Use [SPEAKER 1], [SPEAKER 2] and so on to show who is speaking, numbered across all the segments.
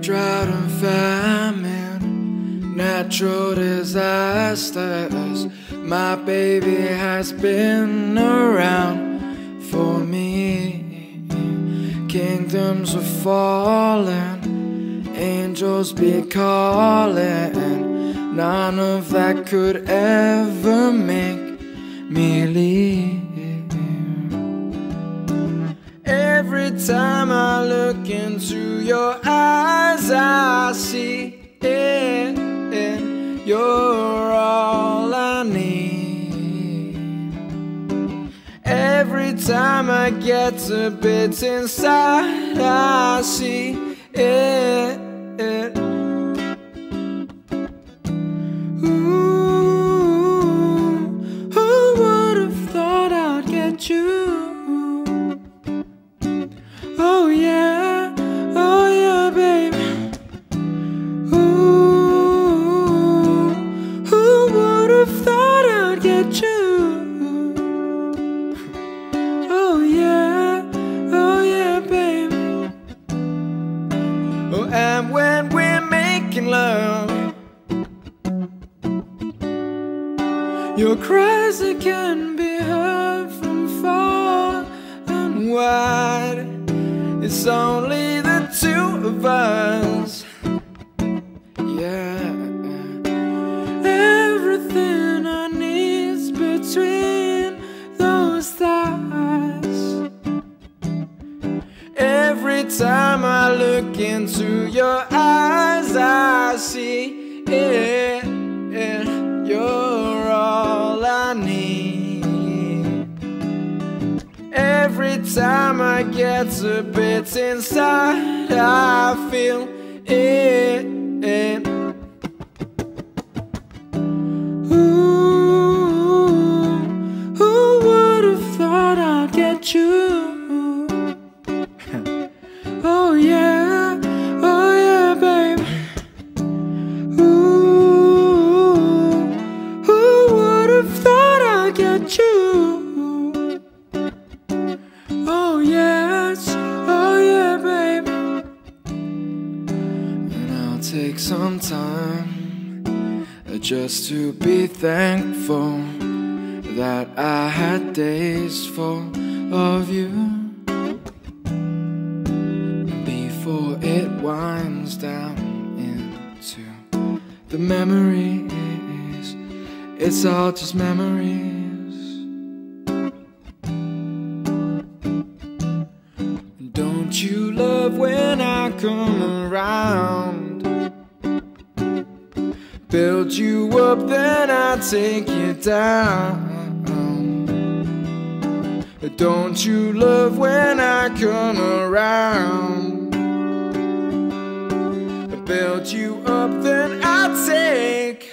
[SPEAKER 1] Drought and famine, natural disasters, my baby has been around for me. Kingdoms are falling, angels be calling. None of that could ever make me leave. Every time I look into your eyes, I see it. You're all I need. Every time I get a bit inside, I see it. Your cries can be heard from far and wide. It's only the two of us. Time I look into your eyes, I see it. You're all I need. Every time I get a bit inside, I feel it. I'll take some time just to be thankful that I had days full of you. Before it winds down into the memories, it's all just memories. Don't you love when I come around? Build you up, then I take you down. Don't you love when I come around? I Build you up, then I take.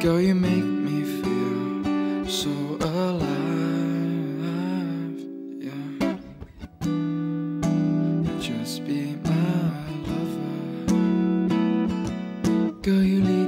[SPEAKER 1] Girl, you make me feel so alive, yeah. Just be my lover. Girl, you leave.